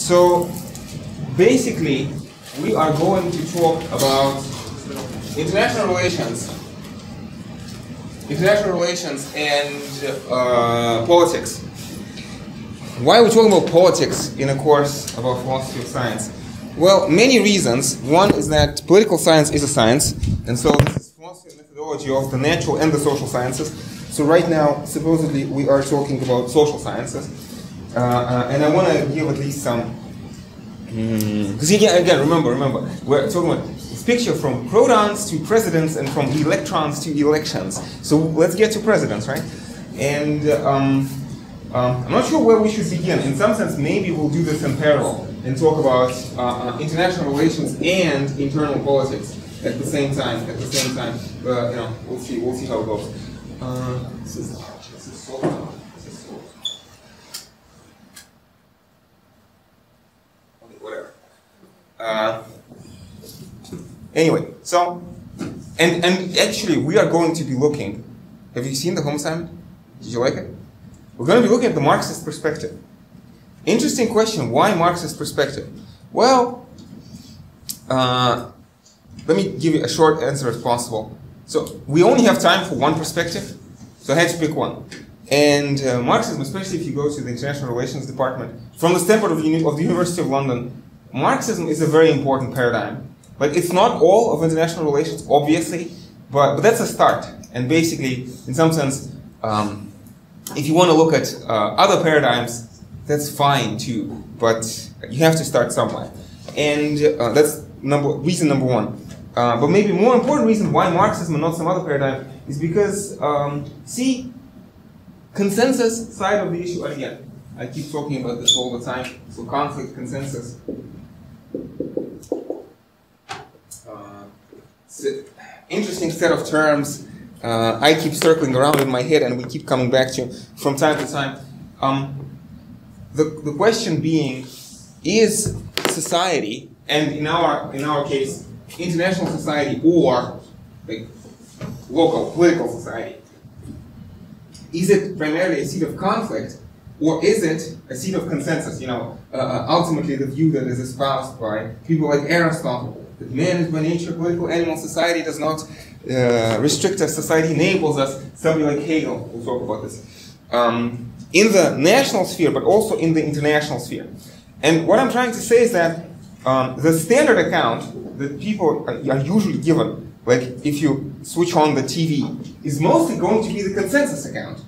so basically, we are going to talk about international relations, international relations and uh, politics. Why are we talking about politics in a course about philosophy of science? Well, many reasons. One is that political science is a science, and so this is philosophy and methodology of the natural and the social sciences. So right now, supposedly, we are talking about social sciences, uh, uh, and I want to give at least some. Because again, again, remember, remember, we're talking about this picture from protons to presidents and from electrons to elections. So let's get to presidents, right? And um, um, I'm not sure where we should begin. In some sense, maybe we'll do this in parallel and talk about uh, uh, international relations and internal politics at the same time. At the same time, but you know, we'll see. We'll see how it goes. Uh, this is this is so this is so. Okay, whatever. Uh, anyway, so and and actually, we are going to be looking. Have you seen the home assignment? Did you like it? We're going to be looking at the Marxist perspective. Interesting question. Why Marxist perspective? Well, uh, let me give you a short answer as possible. So we only have time for one perspective, so I had to pick one. And uh, Marxism, especially if you go to the International Relations Department, from the standpoint of of the University of London, Marxism is a very important paradigm. But it's not all of international relations, obviously, but, but that's a start. And basically, in some sense, um, if you want to look at uh, other paradigms, that's fine too. But you have to start somewhere, and uh, that's number reason number one. Uh, but maybe more important reason why Marxism and not some other paradigm is because um, see, consensus side of the issue again. I keep talking about this all the time. So conflict, consensus. Uh, it's an interesting set of terms uh, I keep circling around in my head and we keep coming back to from time to time. Um, the, the question being, is society, and in our, in our case, international society or like local political society, is it primarily a seat of conflict or is it a seat of consensus? You know, uh, ultimately the view that is espoused by people like Aristotle, man is by nature political animal, society does not uh, us. society enables us, somebody like Hegel will talk about this, um, in the national sphere, but also in the international sphere. And what I'm trying to say is that um, the standard account that people are usually given, like if you switch on the TV, is mostly going to be the consensus account.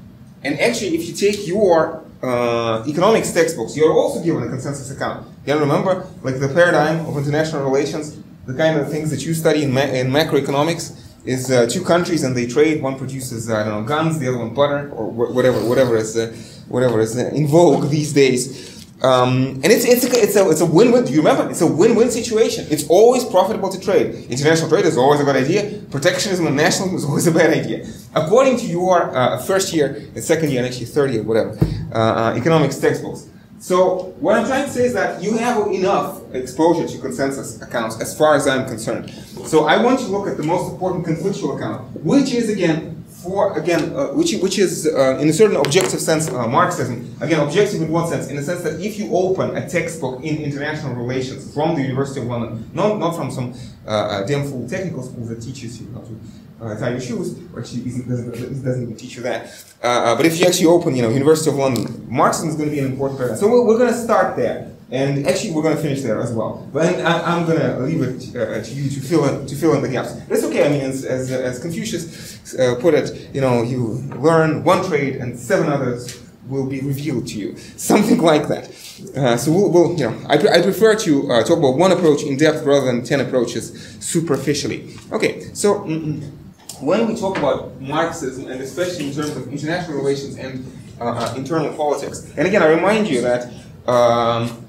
And actually, if you take your uh, economics textbooks, you're also given a consensus account. You remember, like the paradigm of international relations, the kind of things that you study in, ma- in macroeconomics, is uh, two countries and they trade. One produces I don't know guns, the other one butter or wh- whatever whatever is uh, whatever is uh, in vogue these days. Um, and it's it's a, it's a it's a win-win. Do you remember? It's a win-win situation. It's always profitable to trade. International trade is always a good idea. Protectionism and nationalism is always a bad idea, according to your uh, first year, and second year, and actually third year, whatever, uh, uh, economics textbooks. So what I'm trying to say is that you have enough exposure to consensus accounts as far as I'm concerned. So I want to look at the most important conflictual account, which is again for again uh, which which is uh, in a certain objective sense uh, Marxism. Again, objective in what sense? In the sense that if you open a textbook in international relations from the University of London, not not from some uh, damn fool technical school that teaches you how to uh, tie your shoes, it doesn't, doesn't even teach you that. Uh, uh, but if you actually open, you know, University of London, Marxism is going to be an important paradigm. So we're, we're going to start there, and actually we're going to finish there as well. But I, am going to leave it uh, to you to fill in to fill in the gaps. That's okay. I mean, as as, as Confucius uh, put it, you know, you learn one trade and seven others will be revealed to you, something like that. Uh, so we'll, we'll, you know, I, I prefer to uh, talk about one approach in depth rather than ten approaches superficially. Okay, so. Mm-mm when we talk about Marxism, and especially in terms of international relations and uh, uh, internal politics, and again, I remind you that um,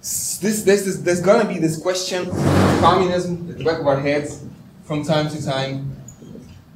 this, this, this, there's going to be this question of communism at the back of our heads from time to time.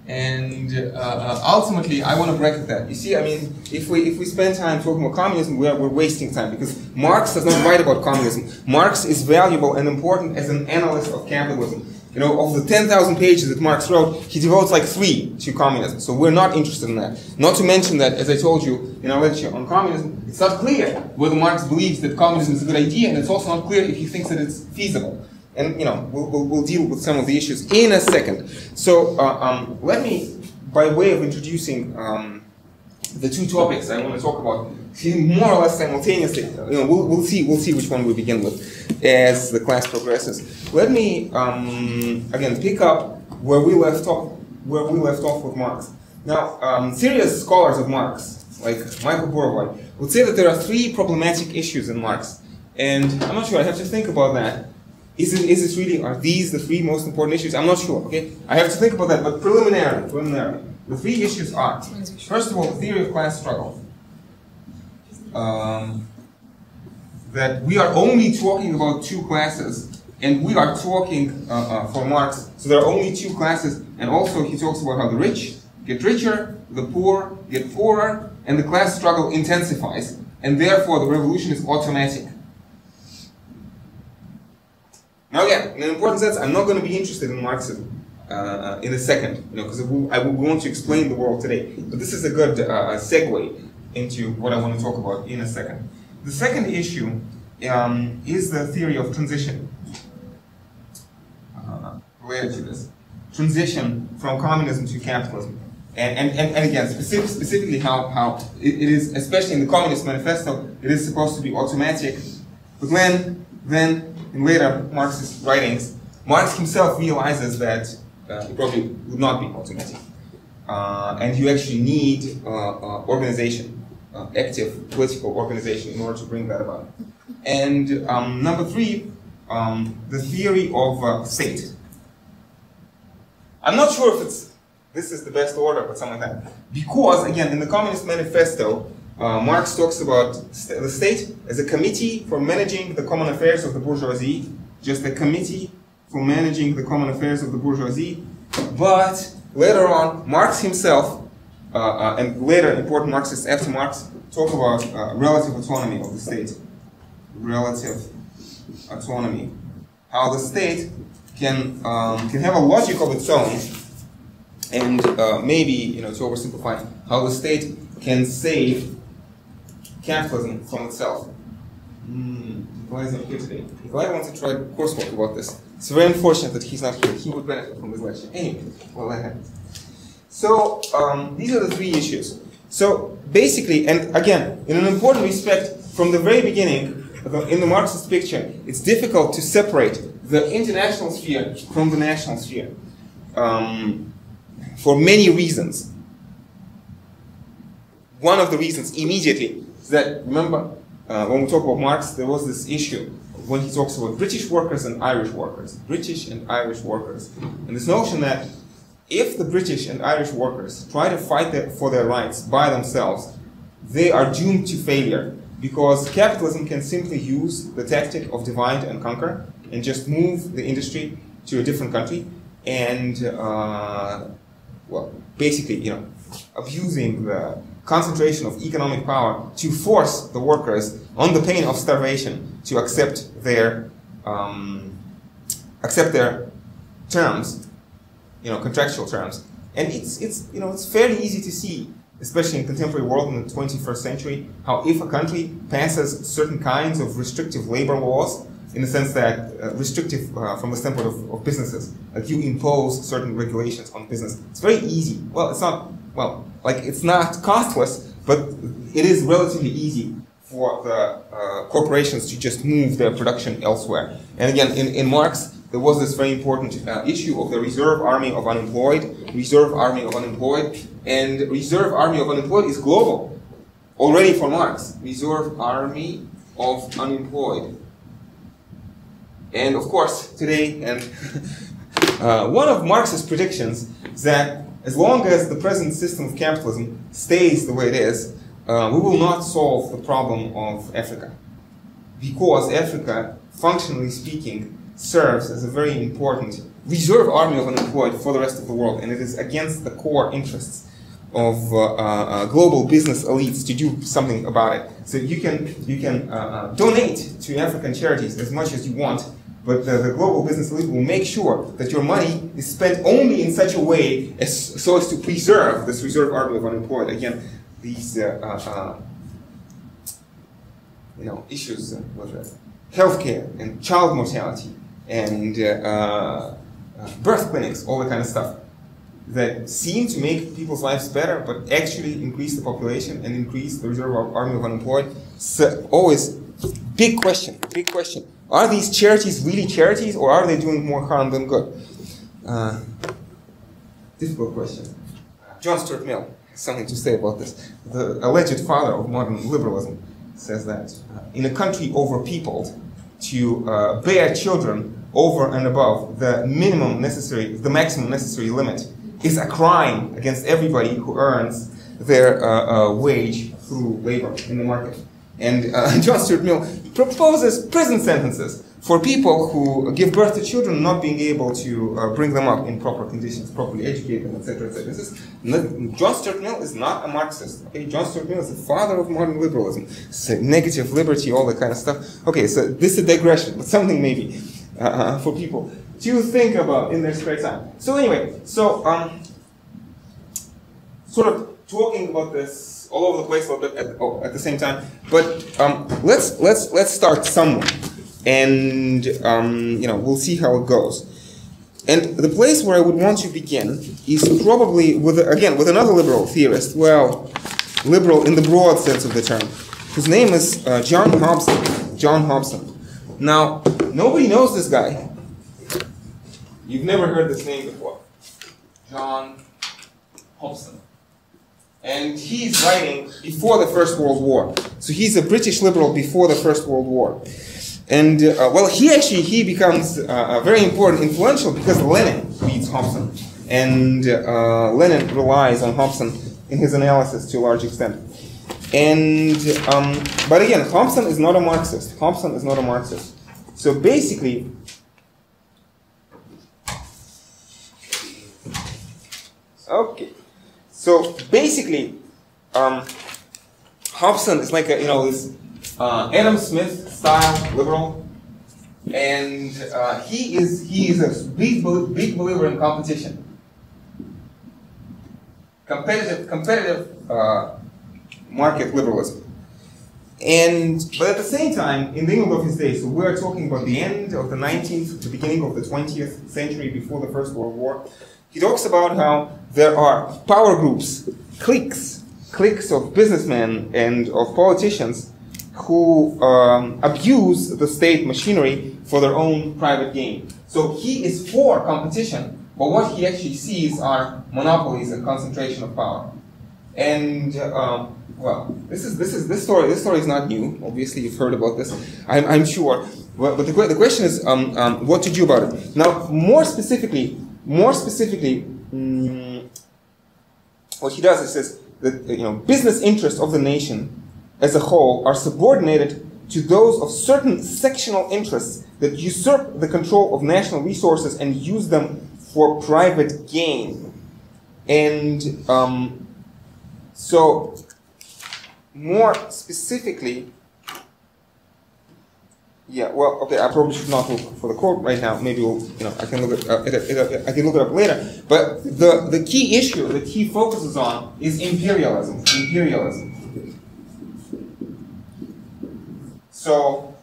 And uh, uh ultimately, I want to bracket that. You see, I mean, if we if we spend time talking about communism, we are, we're wasting time because Marx does not write about communism. Marx is valuable and important as an analyst of capitalism. You know, of the 10,000 pages that Marx wrote, he devotes like three to communism. So we're not interested in that. Not to mention that, as I told you in our lecture on communism, it's not clear whether Marx believes that communism is a good idea, and it's also not clear if he thinks that it's feasible. And, you know, we'll, we'll, we'll deal with some of the issues in a second. So uh, um, let me, by way of introducing um, the two topics I want to talk about more or less simultaneously. You know, we'll, we'll see we'll see which one we begin with as the class progresses. Let me um, again pick up where we left off where we left off with Marx. Now, um, serious scholars of Marx, like Michael Burawoy, would say that there are three problematic issues in Marx, and I'm not sure. I have to think about that. Is it, is it really, are these the three most important issues? I'm not sure, okay? I have to think about that, but preliminary, preliminarily, the three issues are, first of all, the theory of class struggle. Um, that we are only talking about two classes, and we are talking uh, uh, for Marx, so there are only two classes, and also he talks about how the rich get richer, the poor get poorer, and the class struggle intensifies, and therefore the revolution is automatic. Now again, in an important sense, I'm not going to be interested in Marxism uh, in a second, you know, because I want to explain the world today. But this is a good uh, segue into what I want to talk about in a second. The second issue um, is the theory of transition uh, related to this. Transition from communism to capitalism. And, and, and, and again, specific, specifically how, how it, it is, especially in the Communist Manifesto, it is supposed to be automatic. But then, then in later Marxist writings, Marx himself realizes that uh, it probably would not be automatic. Uh, and you actually need uh, uh organization, uh, active political organization in order to bring that about. And um, number three, um, the theory of state. I'm not sure if it's this is the best order, but something like that. Because again, in the Communist Manifesto, uh, Marx talks about st the state as a committee for managing the common affairs of the bourgeoisie, just a committee for managing the common affairs of the bourgeoisie. But later on, Marx himself uh, uh, and later important Marxists after Marx talk about uh, relative autonomy of the state. Relative autonomy. How the state can, um, can have a logic of its own and uh, maybe, you know, to oversimplify, how the state can save capitalism from itself. Mm, is not here today. Nikolai wants to try coursework about this. It's very unfortunate that he's not here. He would benefit from this lecture. Anyway, well, happens. So um, these are the three issues. So basically, and again, in an important respect, from the very beginning, in the Marxist picture, it's difficult to separate the international sphere from the national sphere um, for many reasons. One of the reasons immediately is that, remember, uh, when we talk about Marx, there was this issue when he talks about British workers and Irish workers, British and Irish workers, and this notion that if the British and Irish workers try to fight for their rights by themselves, they are doomed to failure because capitalism can simply use the tactic of divide and conquer and just move the industry to a different country and, uh, well, basically, you know, abusing the concentration of economic power to force the workers on the pain of starvation to accept their um, accept their terms you know, contractual terms. And it's, it's, you know, it's fairly easy to see, especially in contemporary world in the 21st century, how if a country passes certain kinds of restrictive labor laws, in the sense that uh, restrictive uh, from the standpoint of, of, businesses, like you impose certain regulations on business, it's very easy. Well, it's not, well, like it's not costless, but it is relatively easy for the uh, corporations to just move their production elsewhere. And again, in, in Marx, there was this very important uh, issue of the reserve army of unemployed, reserve army of unemployed, and reserve army of unemployed is global. Already for Marx, reserve army of unemployed. And of course, today, and uh, one of Marx's predictions is that as long as the present system of capitalism stays the way it is, uh, we will not solve the problem of Africa. Because Africa, functionally speaking, serves as a very important reserve army of unemployed for the rest of the world, and it is against the core interests of uh, uh, global business elites to do something about it. So you can you can uh, uh donate to African charities as much as you want, but the, the, global business elite will make sure that your money is spent only in such a way as so as to preserve this reserve army of unemployed. Again, these uh, uh, uh you know issues with healthcare and child mortality and uh, birth clinics, all that kind of stuff that seem to make people's lives better, but actually increase the population and increase the reserve army of unemployed. So always big question, big question. Are these charities really charities, or are they doing more harm than good? Uh, difficult question. John Stuart Mill has something to say about this. The alleged father of modern liberalism says that uh, in a country overpeopled, to uh, bear children over and above the minimum necessary, the maximum necessary limit is a crime against everybody who earns their uh, uh, wage through labor in the market. And uh, John Stuart Mill proposes prison sentences for people who give birth to children not being able to uh, bring them up in proper conditions, properly educate them, etc., etc. This is not, John Stuart Mill is not a Marxist. Okay, John Stuart Mill is the father of modern liberalism. So negative liberty, all that kind of stuff. Okay, so this is a digression, but something maybe uh, uh for people to think about in their spare time. So anyway, so um, sort of talking about this all over the place a little bit at, oh, at the same time, but um, let's let's let's start somewhere, and um, you know we'll see how it goes. And the place where I would want to begin is probably with again with another liberal theorist. Well, liberal in the broad sense of the term, whose name is uh, John Hobson. John Hobson. Now, nobody knows this guy. You've never heard this name before. John Hobson. And he's writing before the First World War. So he's a British liberal before the First World War. And, uh, well, he actually, he becomes uh, very important, influential, because Lenin reads Hobson. And uh, Lenin relies on Hobson in his analysis to a large extent. And, um, but again, Hobson is not a Marxist. Hobson is not a Marxist. So basically, Okay. So basically, um, Hobson is like a, you know, this uh, Adam Smith style liberal, and uh, he is he is a big big believer in competition, competitive competitive uh, market liberalism. And but at the same time, in the England of his day, so we're talking about the end of the 19th, the beginning of the 20th century, before the First World War. He talks about how there are power groups, cliques, cliques of businessmen and of politicians who um, abuse the state machinery for their own private gain. So he is for competition, but what he actually sees are monopolies and concentration of power. And um, well, this is this is this story. This story is not new. Obviously, you've heard about this. I'm, I'm sure. But, the, the question is, um, um, what to do about it. Now, more specifically, more specifically, um, what he does is says that you know business interests of the nation as a whole are subordinated to those of certain sectional interests that usurp the control of national resources and use them for private gain. And um, so, more specifically, yeah, well, okay, I probably should not look for the quote right now. Maybe we'll, you know, I can look it, uh, it, it, I can look it up later. But the, the key issue that he focuses on is imperialism. Imperialism. So,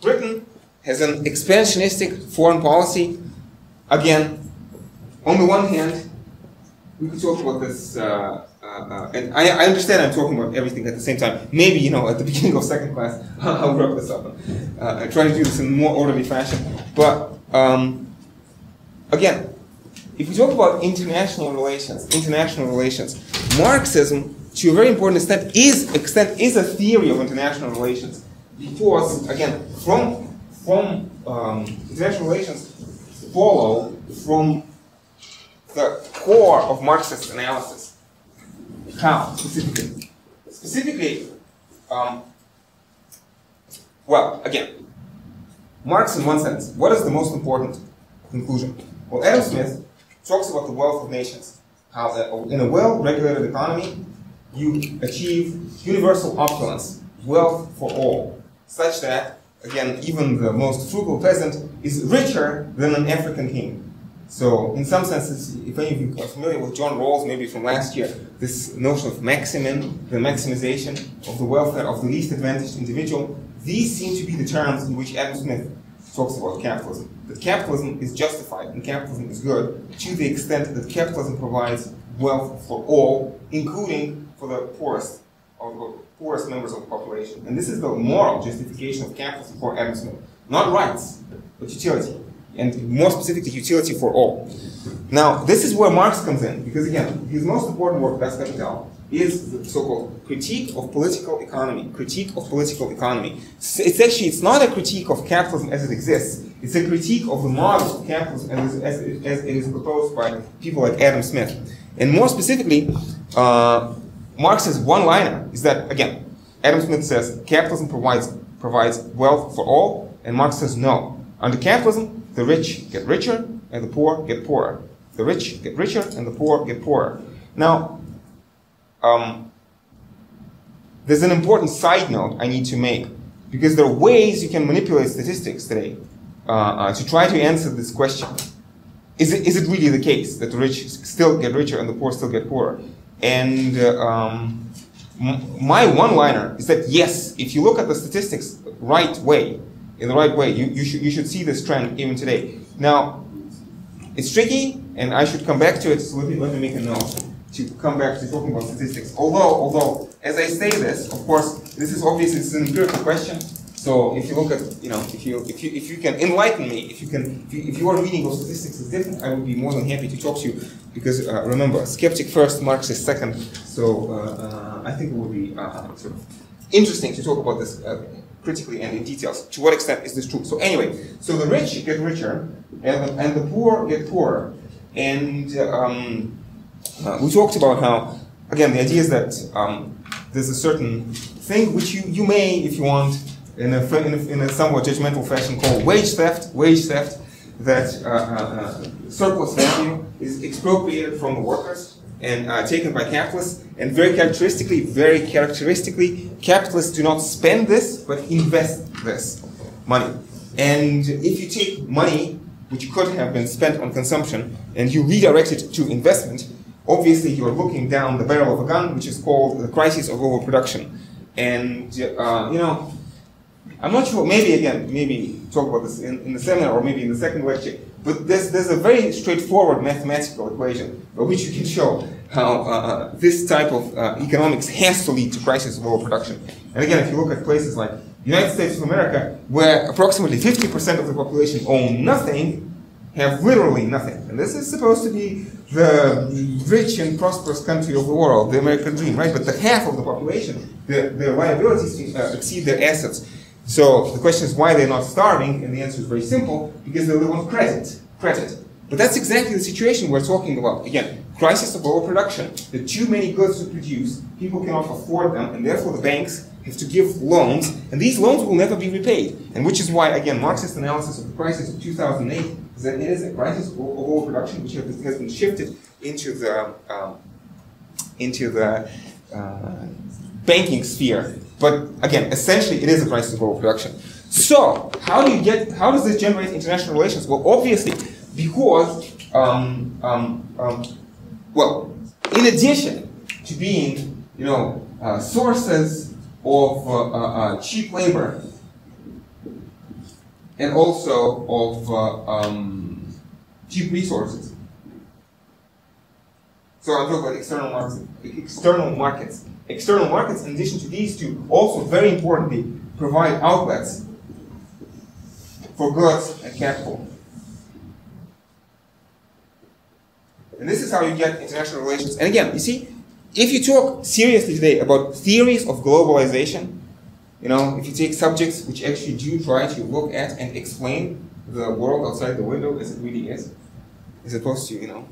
Britain has an expansionistic foreign policy. Again, on the one hand, we could talk about this uh, uh, and I, I, understand I'm talking about everything at the same time. Maybe, you know, at the beginning of second class, I'll wrap this up uh, try to do this in a more orderly fashion. But um, again, if we talk about international relations, international relations, Marxism, to a very important extent, is extent is a theory of international relations. Because again, from from um, international relations follow from the core of Marxist analysis how specifically? Specifically, um, well, again, Marx in one sense, what is the most important conclusion? Well, Adam Smith talks about the wealth of nations. How that in a well-regulated economy, you achieve universal opulence, wealth for all, such that again, even the most frugal peasant is richer than an African king. So, in some senses, if any of you are familiar with John Rawls, maybe from last year, this notion of maximin, the maximization of the welfare of the least advantaged individual, these seem to be the terms in which Adam Smith talks about capitalism. That capitalism is justified and capitalism is good to the extent that capitalism provides wealth for all, including for the poorest of the poorest members of the population. And this is the moral justification of capitalism for Adam Smith. Not rights, but utility and more specifically, utility for all. Now, this is where Marx comes in, because again, his most important work, Das Kapital, is the so-called critique of political economy. Critique of political economy. It's actually it's not a critique of capitalism as it exists. It's a critique of the model of capitalism as, as, as it is proposed by people like Adam Smith. And more specifically, uh, Marx's one-liner is that again, Adam Smith says capitalism provides provides wealth for all, and Marx says no. Under capitalism, the rich get richer and the poor get poorer. The rich get richer and the poor get poorer. Now, um, there's an important side note I need to make because there are ways you can manipulate statistics today uh, uh, to try to answer this question. Is it, is it really the case that the rich still get richer and the poor still get poorer? And uh, um, my one liner is that yes, if you look at the statistics right way, in the right way. You, you, should, you should see this trend even today. Now, it's tricky, and I should come back to it, so let me, let me make a note to come back to talking about statistics. Although, although, as I say this, of course, this is obviously it's an empirical question. So if you look at, you know, if you if you if you can enlighten me, if you can, if, you, if reading of statistics is different, I would be more than happy to talk to you. Because uh, remember, skeptic first, Marxist second. So uh, uh, I think it would be uh, sort of interesting to talk about this uh, critically and in details. To what extent is this true? So anyway, so the rich get richer and the, and the poor get poorer. And um, uh, we talked about how, again, the idea is that um, there's a certain thing which you, you may, if you want, in a, in a, in a somewhat judgmental fashion call wage theft, wage theft, that uh, uh, uh surplus value is expropriated from the workers and uh, taken by capitalists. And very characteristically, very characteristically, capitalists do not spend this, but invest this money. And if you take money which could have been spent on consumption and you redirect it to investment, obviously you're looking down the barrel of a gun, which is called the crisis of overproduction. And uh, you know, I'm not sure. Maybe again, maybe talk about this in, in the seminar or maybe in the second lecture. But there's, there's a very straightforward mathematical equation by which you can show how uh, uh, this type of uh, economics has to lead to crisis of overproduction. And again, if you look at places like the United States of America, where approximately 50% of the population own nothing, have literally nothing. And this is supposed to be the rich and prosperous country of the world, the American dream, right? But the half of the population, their, their liabilities uh, exceed their assets. So the question is why they're not starving, and the answer is very simple, because they live on credit. Credit. But that's exactly the situation we're talking about. Again, crisis of overproduction. There are too many goods to produce, people cannot afford them, and therefore the banks have to give loans, and these loans will never be repaid. And which is why, again, Marxist analysis of the crisis of 2008 is that it is a crisis of overproduction which has been shifted into the um, into the uh, banking sphere but again, essentially, it is a crisis of overproduction. So, how do you get? How does this generate international relations? Well, obviously, because um, um, um, well, in addition to being, you know, uh, sources of uh, uh, uh cheap labor and also of uh, um, cheap resources. So I'm talking about external markets. External markets. External markets, in addition to these two, also very importantly, provide outlets for goods and capital. And this is how you get international relations. And again, you see, if you talk seriously today about theories of globalization, you know, if you take subjects which actually do try to look at and explain the world outside the window as it really is, as opposed to, you know,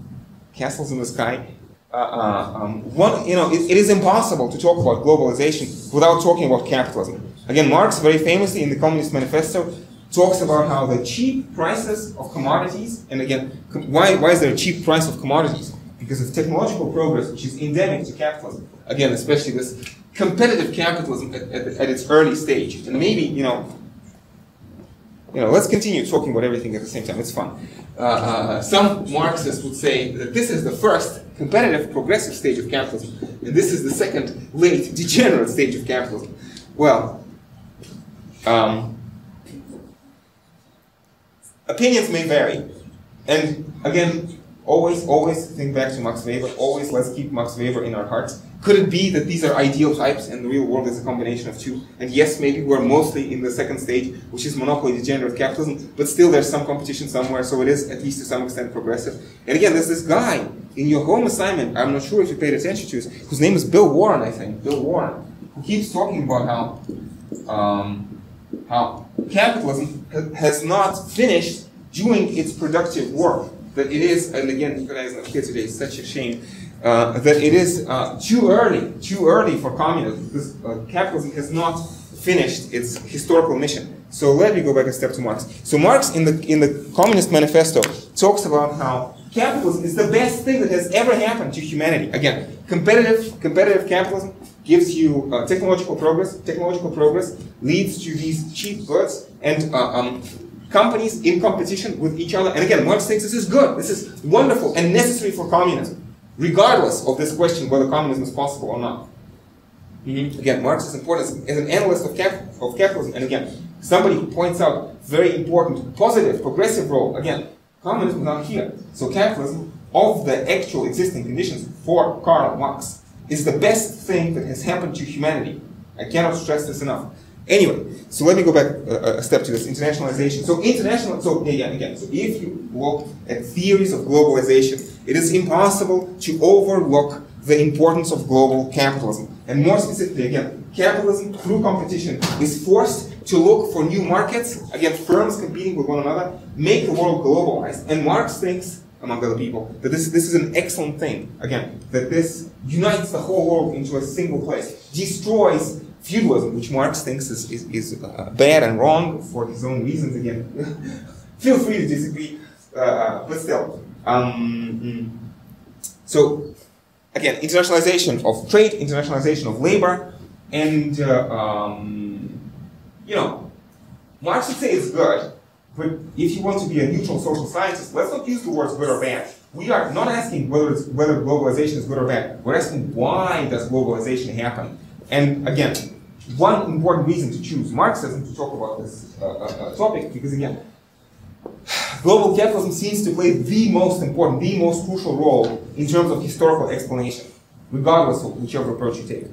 castles in the sky, uh, uh, um, one, you know, it, it is impossible to talk about globalization without talking about capitalism. Again, Marx very famously in the Communist Manifesto talks about how the cheap prices of commodities, and again, why, why is there a cheap price of commodities? Because of technological progress, which is endemic to capitalism. Again, especially this competitive capitalism at, at, at its early stage. And maybe, you know, you know, let's continue talking about everything at the same time. It's fun. Uh, uh, some Marxists would say that this is the first competitive, progressive stage of capitalism, and this is the second late, degenerate stage of capitalism. Well, um, opinions may vary, and again, always, always think back to Max Weber. Always, let's keep Max Weber in our hearts. Could it be that these are ideal types and the real world is a combination of two? And yes, maybe we're mostly in the second stage, which is monopoly degenerate capitalism, but still there's some competition somewhere, so it is at least to some extent progressive. And again, there's this guy in your home assignment, I'm not sure if you paid attention to, whose name is Bill Warren, I think, Bill Warren, who keeps talking about how, um, how capitalism has not finished doing its productive work. That it is, and again, Nikolai is not here today, it's such a shame uh, that it is uh, too early, too early for communism, because uh, capitalism has not finished its historical mission. So let me go back a step to Marx. So Marx, in the in the Communist Manifesto, talks about how capitalism is the best thing that has ever happened to humanity. Again, competitive competitive capitalism gives you uh, technological progress. Technological progress leads to these cheap goods and uh, um, companies in competition with each other. And again, Marx thinks this is good. This is wonderful and necessary for communism regardless of this question whether communism is possible or not. Mm-hmm. Again, Marx is important as, an analyst of, cap, of capitalism, and again, somebody who points out very important, positive, progressive role. Again, communism is not here. So capitalism, of the actual existing conditions for Karl Marx, is the best thing that has happened to humanity. I cannot stress this enough. Anyway, so let me go back a, a, step to this internationalization. So international, so yeah, again, so if you look at theories of globalization, it is impossible to overlook the importance of global capitalism. And more specifically, again, capitalism through competition is forced to look for new markets, again, firms competing with one another, make the world globalized. And Marx thinks, among other people, that this, this is an excellent thing. Again, that this unites the whole world into a single place, destroys feudalism, which Marx thinks is, is, is uh, bad and wrong for his own reasons again. Feel free to disagree, uh, uh, but still. Um, mm. so, again, internationalization of trade, internationalization of labor, and, uh, um, you know, Marx would say it's good, but if you want to be a neutral social scientist, let's not use the words good or bad. We are not asking whether, whether globalization is good or bad. We're asking why does globalization happen? And again, one important reason to choose Marxism to talk about this uh, uh, uh, topic, because again, global capitalism seems to play the most important, the most crucial role in terms of historical explanation, regardless of whichever approach you take.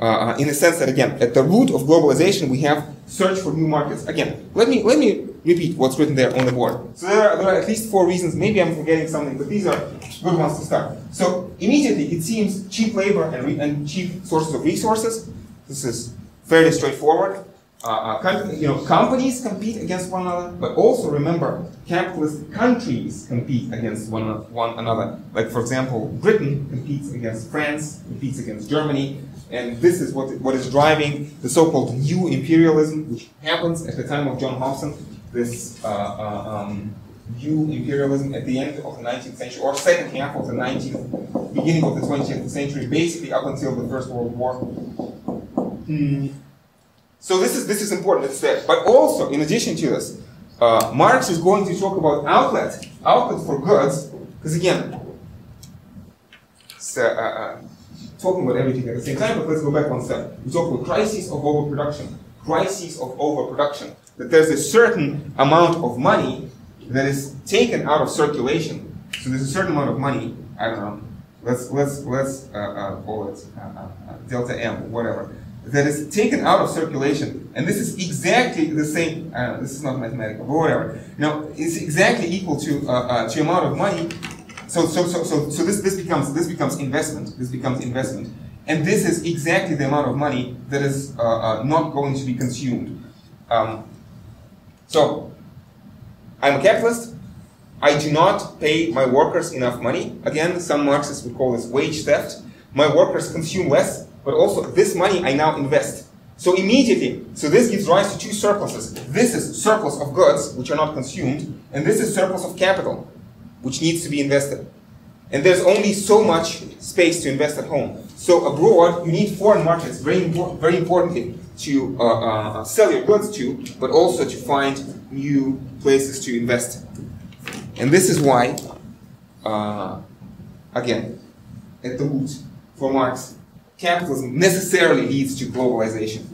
Uh, uh, in the sense that, again, at the root of globalization, we have search for new markets. Again, let me let me repeat what's written there on the board. So there are, there are at least four reasons. Maybe I'm forgetting something, but these are good ones to start. So immediately, it seems cheap labor and, and cheap sources of resources. This is fairly straightforward. Uh, uh, you know, companies compete against one another, but also remember, capitalist countries compete against one, one another. Like, for example, Britain competes against France, competes against Germany, and this is what, what is driving the so-called new imperialism, which happens at the time of John Hobson, this uh, uh, um, new imperialism at the end of the 19th century, or second half of the 19th, beginning of the 20th century, basically up until the First World War. Mm. So this is this is important step. But also, in addition to this, uh, Marx is going to talk about outlet, outlet for goods, because again, so, uh, uh, talking about everything at the same time. But let's go back one step. We talk about crises of overproduction, crises of overproduction. That there's a certain amount of money that is taken out of circulation. So there's a certain amount of money. I don't know. Let's let's let's uh, uh, call it uh, delta m, whatever that is taken out of circulation, and this is exactly the same, uh, this is not mathematical, but whatever. Now, it's exactly equal to, uh, uh, to amount of money. So, so, so, so, so this, this becomes, this becomes investment. This becomes investment. And this is exactly the amount of money that is uh, uh, not going to be consumed. Um, so, I'm a capitalist. I do not pay my workers enough money. Again, some Marxists would call this wage theft. My workers consume less but also this money I now invest. So immediately, so this gives rise to two surpluses. This is surplus of goods, which are not consumed, and this is surplus of capital, which needs to be invested. And there's only so much space to invest at home. So abroad, you need foreign markets, very, impor very importantly, to uh, uh, sell your goods to, but also to find new places to invest. And this is why, uh, again, at the root, for Marx, capitalism necessarily leads to globalization.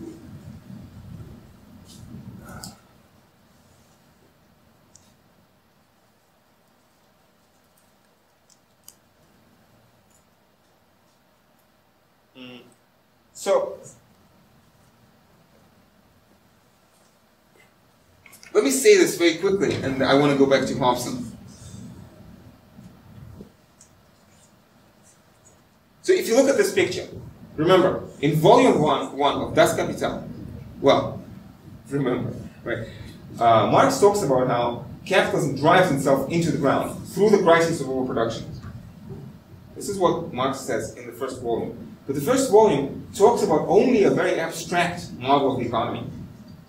So, let me say this very quickly, and I want to go back to Hobson. So, if you look at this picture, remember, in volume one, one of Das Kapital, well, remember, right? Uh, Marx talks about how capitalism drives itself into the ground through the crisis of overproduction. This is what Marx says in the first volume. But the first volume talks about only a very abstract model of the economy.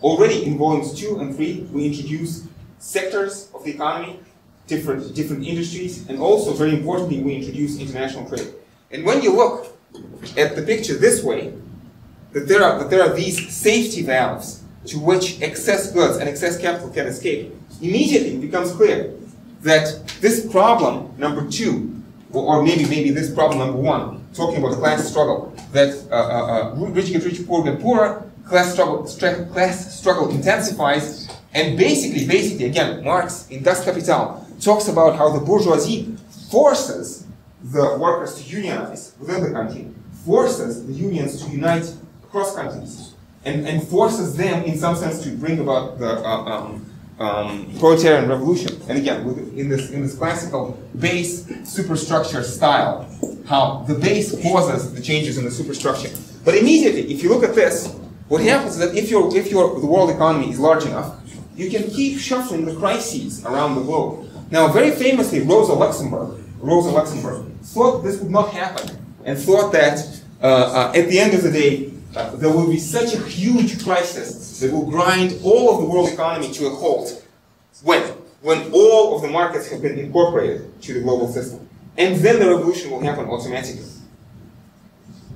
Already in volumes two and three, we introduce sectors of the economy, different, different industries, and also, very importantly, we introduce international trade. And when you look at the picture this way, that there are, that there are these safety valves to which excess goods and excess capital can escape, immediately it becomes clear that this problem, number two, or maybe maybe this problem number one, talking about class struggle, that uh, uh, uh rich get rich, poor get poorer, class struggle, class struggle intensifies, and basically, basically, again, Marx in Das Kapital talks about how the bourgeoisie forces the workers to unionize within the country, forces the unions to unite across countries, and, and forces them, in some sense, to bring about the uh, um, um, proletarian revolution. And again, in this in this classical base superstructure style, how the base causes the changes in the superstructure. But immediately, if you look at this, what happens is that if your if your the world economy is large enough, you can keep shuffling the crises around the globe. Now, very famously, Rosa Luxemburg, Rosa Luxemburg, thought this would not happen, and thought that uh, uh, at the end of the day, uh, there will be such a huge crisis that will grind all of the world economy to a halt. When? When all of the markets have been incorporated to the global system. And then the revolution will happen automatically.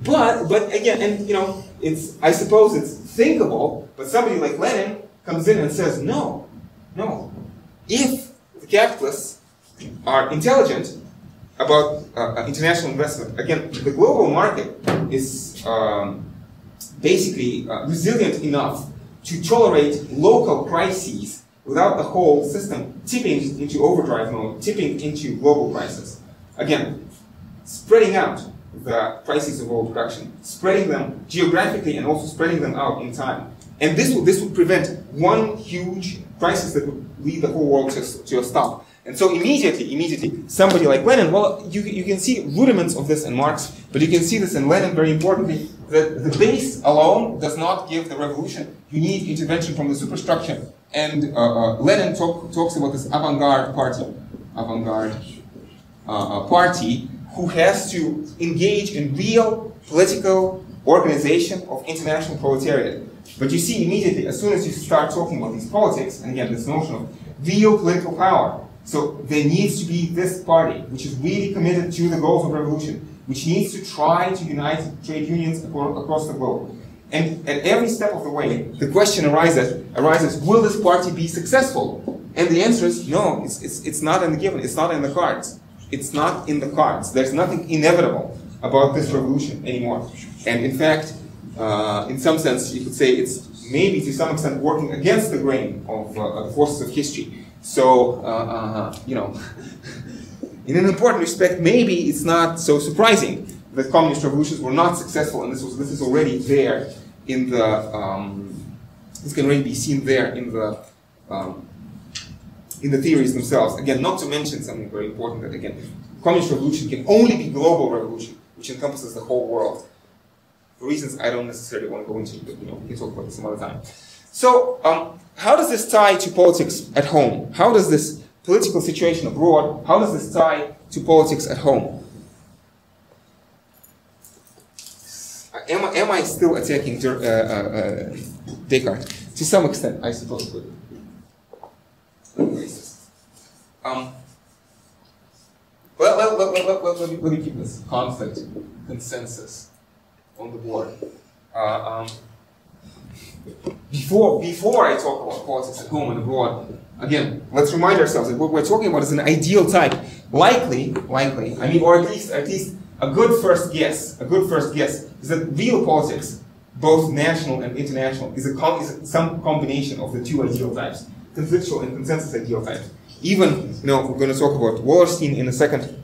But, but again, and you know, it's, I suppose it's thinkable, but somebody like Lenin comes in and says, no, no. If the capitalists are intelligent about uh, uh international investment, again, the global market is um, basically uh, resilient enough to tolerate local crises without the whole system tipping into overdrive mode, tipping into global crisis. Again, spreading out the crises of overproduction, spreading them geographically and also spreading them out in time. And this would, this would prevent one huge crisis that would lead the whole world to, to a stop. And so immediately, immediately, somebody like Lenin, well, you, you can see rudiments of this in Marx, but you can see this in Lenin very importantly, that the base alone does not give the revolution. You need intervention from the superstructure. And uh, uh, Lenin talk, talks about this avant-garde party, avant-garde uh, uh, party, who has to engage in real political organization of international proletariat. But you see immediately, as soon as you start talking about these politics, and again, this notion of real political power, so there needs to be this party, which is really committed to the goals of revolution, which needs to try to unite trade unions across the globe. And at every step of the way, the question arises, arises will this party be successful? And the answer is no, it's, it's, it's not in the given, it's not in the cards. It's not in the cards. There's nothing inevitable about this revolution anymore. And in fact, uh, in some sense, you could say it's maybe to some extent working against the grain of uh, the forces of history. So, uh, uh, you know, in an important respect, maybe it's not so surprising that communist revolutions were not successful, and this was this is already there in the um, this can already be seen there in the um, in the theories themselves. Again, not to mention something very important that again, communist revolution can only be global revolution, which encompasses the whole world. For reasons I don't necessarily want to go into, but you know, we can talk about this some other time. So, um, how does this tie to politics at home? How does this political situation abroad, how does this tie to politics at home? Am, I, am I still attacking uh, uh, uh, Descartes? To some extent, I suppose. Um, well, well, let, me, let me keep this conflict consensus on the board. Uh, um, before before I talk about politics at home and abroad, again, let's remind ourselves that what we're talking about is an ideal type. Likely, likely, I mean, or at least at least a good first guess, a good first guess is that real politics, both national and international, is a com- is some combination of the two ideal types, conflictual and consensus ideal types. Even, you know, we're going to talk about Wallerstein in a second.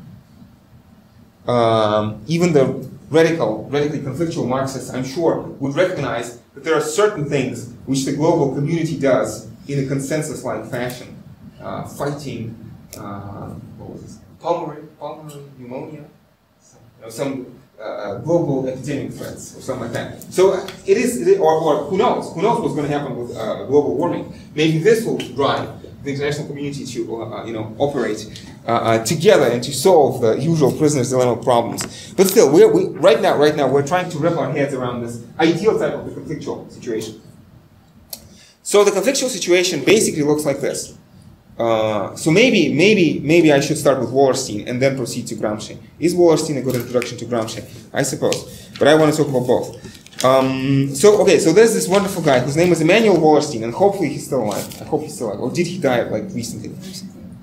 Um, even the radical, radically conflictual Marxists, I'm sure, would recognize that there are certain things which the global community does in a consensus-like fashion. Uh, fighting, uh, what was this? Pulmonary, pulmonary pneumonia, some, you know, some uh, global epidemic threats or something like that. So uh, it is, or, or, who knows? Who knows what's going to happen with uh, global warming? Maybe this will drive the international community to, uh, you know, operate uh, together and to solve the usual prisoner's dilemma problems. But still, we're, we, right now, right now, we're trying to wrap our heads around this ideal type of the conflictual situation. So the conflictual situation basically looks like this. Uh, so maybe, maybe, maybe I should start with Wallerstein and then proceed to Gramsci. Is Wallerstein a good introduction to Gramsci? I suppose, but I want to talk about both. Um, so okay, so there's this wonderful guy whose name was Immanuel Wallerstein, and hopefully he's still alive. I hope he's still alive. Or did he die like recently?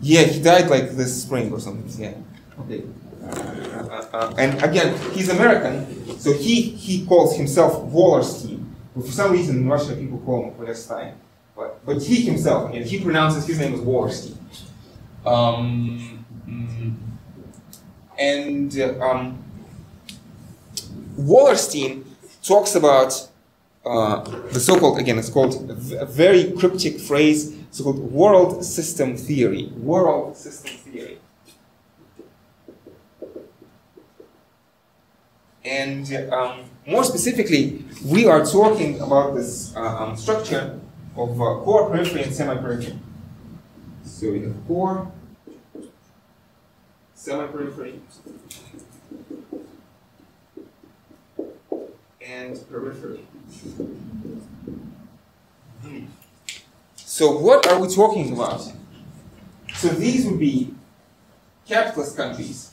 Yeah, he died like this spring or something. Yeah. Okay. Uh, and again, he's American, so he he calls himself Wallerstein. But for some reason in Russia people call him Wallerstein. But, but he himself, I mean, he pronounces his name as Wallerstein. Um, mm, and uh, um, Wallerstein talks about uh, the so-called, again, it's called a very cryptic phrase, so-called world system theory. World system theory. And um, more specifically, we are talking about this uh, um, structure of uh, core, periphery, and semi-periphery. So we have core, semi-periphery, and periphery. So what are we talking about? So these would be capitalist countries,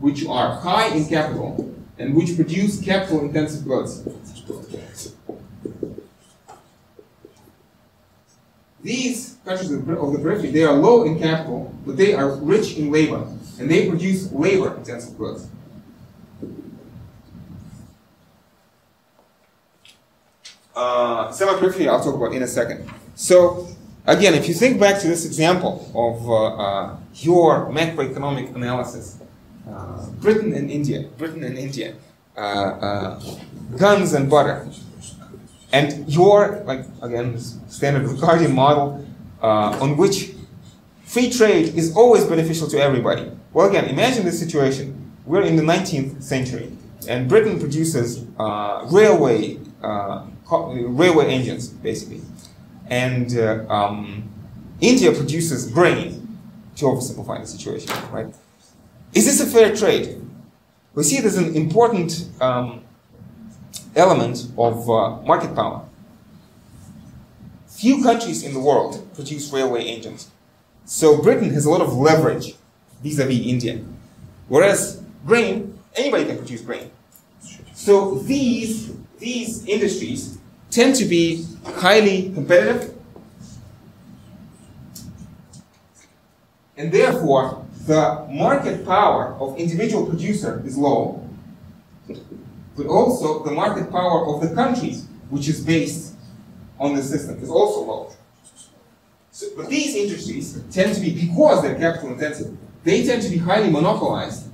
which are high in capital and which produce capital-intensive goods. These countries of the periphery, they are low in capital, but they are rich in labor, and they produce labor-intensive goods. Uh, semi-periphery I'll talk about in a second. So, again, if you think back to this example of uh, uh, your macroeconomic analysis, uh, Britain and India, Britain and India, uh, uh, guns and butter, and your, like, again, standard Ricardian model on which free trade is always beneficial to everybody. Well, again, imagine this situation. We're in the 19th century, and Britain produces railway railway engines, basically. And uh, um, India produces grain, to oversimplify the situation, right? Is this a fair trade? We see it as an important um, element of uh, market power. Few countries in the world produce railway engines. So Britain has a lot of leverage vis-a-vis -vis India. Whereas grain, anybody can produce grain. So these, these industries tend to be highly competitive. And therefore, the market power of individual producer is low. But also the market power of the countries, which is based on the system, is also low. So, but these industries tend to be, because they're capital intensive, they tend to be highly monopolized.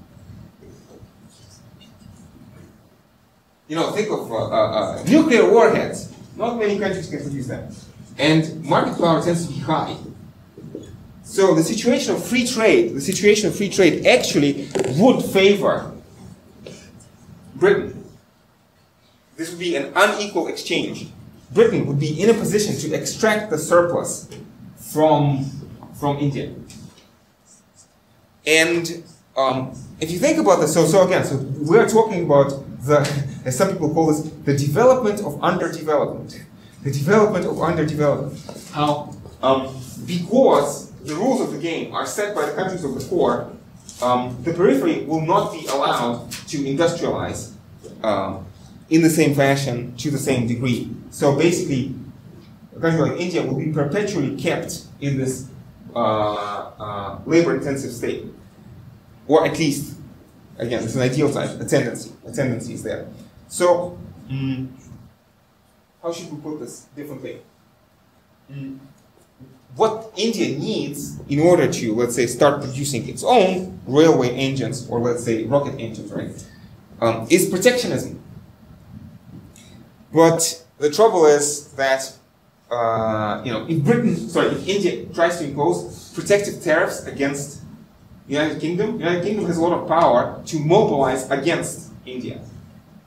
You know, think of uh, uh, uh, nuclear warheads. Not many countries can produce them. And market power tends to be high. So the situation of free trade, the situation of free trade actually would favor Britain. This would be an unequal exchange. Britain would be in a position to extract the surplus from, from India. And um, if you think about this, so, so again, so we're talking about the, as some people call this, the development of underdevelopment. The development of underdevelopment. How, um, because the rules of the game are set by the countries of the core, um, the periphery will not be allowed to industrialize um, in the same fashion to the same degree. So basically, a country like India will be perpetually kept in this uh, uh, labor-intensive state, or at least, again, it's an ideal type, a tendency. A tendency is there. So, mm, how should we put this differently? Mm, what India needs in order to, let's say, start producing its own railway engines, or let's say rocket engines, right, um, is protectionism. But the trouble is that, uh, you know, if Britain, sorry, if India tries to impose protective tariffs against United Kingdom, United Kingdom has a lot of power to mobilize against India.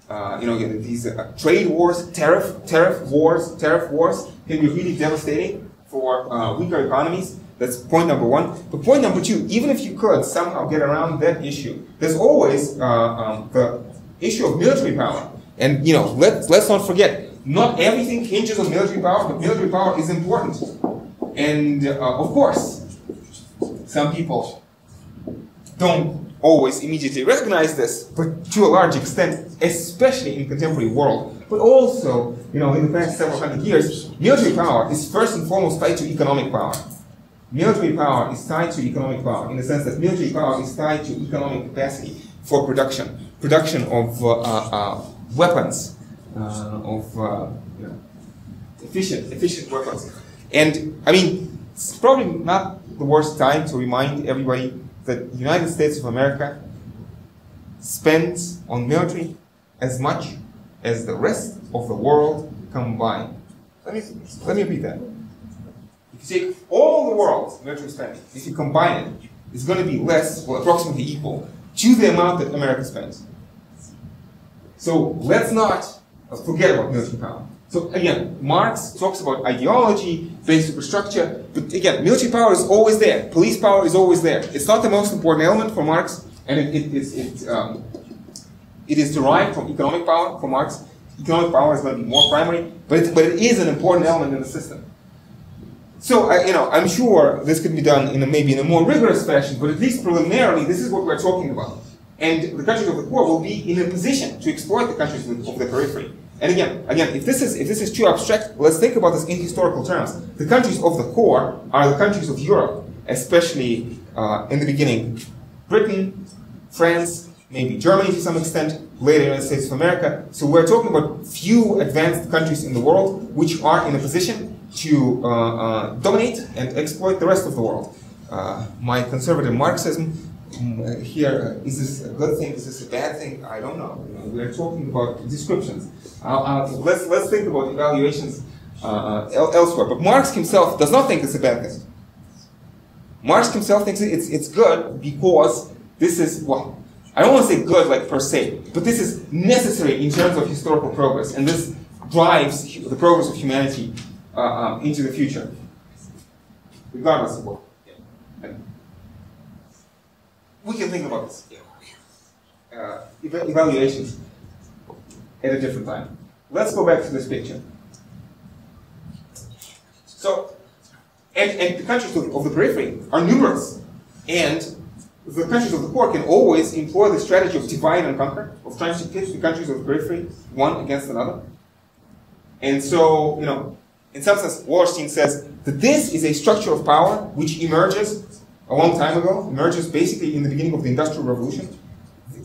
Uh, you know, these uh, trade wars, tariff, tariff wars, tariff wars can be really devastating for uh, weaker economies. That's point number one. But point number two, even if you could somehow get around that issue, there's always uh, um, the issue of military power. And you know, let, let's not forget, not everything hinges on military power, but military power is important. And uh, of course, some people don't always immediately recognize this, but to a large extent, especially in contemporary world, but also, you know, in the past several hundred years, military power is first and foremost tied to economic power. Military power is tied to economic power in the sense that military power is tied to economic capacity for production, production of uh, uh, uh weapons, uh, of uh, you know, efficient, efficient weapons. And I mean, it's probably not the worst time to remind everybody that the United States of America spends on military as much as the rest of the world combined. Let me, let me repeat that. If you take all the world's military spending, if you combine it, it's going to be less, or approximately equal, to the amount that America spends. So let's not forget about military power. So again, Marx talks about ideology, basic superstructure, but again, military power is always there. Police power is always there. It's not the most important element for Marx, and it, it, it, um, it is derived from economic power for Marx. Economic power is going to be more primary, but it, but it is an important element in the system. So, I, you know, I'm sure this could be done in a, maybe in a more rigorous fashion, but at least preliminarily, this is what we're talking about. And the countries of the core will be in a position to exploit the countries of the periphery. And again, again, if this is if this is too abstract, let's think about this in historical terms. The countries of the core are the countries of Europe, especially uh, in the beginning, Britain, France, maybe Germany to some extent, later United States of America. So we're talking about few advanced countries in the world which are in a position to uh, uh, dominate and exploit the rest of the world. Uh, my conservative Marxism mm, here, uh, is this a good thing? Is this a bad thing? I don't know. You know we're talking about descriptions. let's, let's think about evaluations uh, uh, elsewhere. But Marx himself does not think it's a bad thing. Marx himself thinks it's, it's good because this is, well, I don't want to say good like per se, but this is necessary in terms of historical progress, and this drives the progress of humanity uh, um, into the future, regardless of what. We can think about this. Uh, evaluations at a different time. Let's go back to this picture. So, and, and the countries of, of the periphery are numerous, and the countries of the core can always employ the strategy of divide and conquer, of trying to pit the countries of the periphery one against another. And so, you know, in some sense, Wallerstein says that this is a structure of power which emerges a long time ago, emerges basically in the beginning of the Industrial Revolution.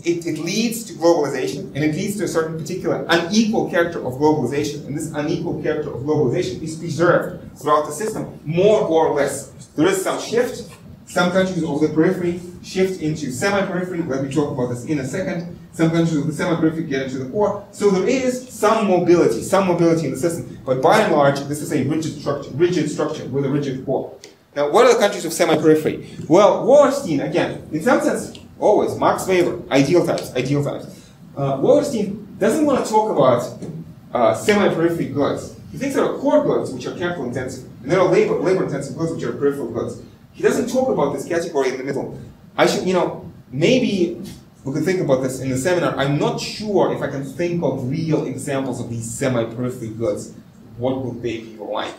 It, it leads to globalization, and it leads to a certain particular unequal character of globalization. And this unequal character of globalization is preserved throughout the system, more or less. There is some shift. Some countries of the periphery shift into semi-periphery. Let me talk about this in a second. Some countries of the semi-periphery get into the core. So there is some mobility, some mobility in the system. But by and large, this is a rigid structure, rigid structure with a rigid core. Now, what are the countries of semi-periphery? Well, Wallerstein, again, in some sense, always, Max Weber, ideal types, ideal types. Uh, Wallerstein doesn't want to talk about uh, semi-periphery goods. He thinks there are core goods, which are capital intensive, and there are labor, labor intensive goods, which are peripheral goods. He doesn't talk about this category in the middle. I should, you know, maybe we could think about this in the seminar. I'm not sure if I can think of real examples of these semi-periphery goods. What would they be like?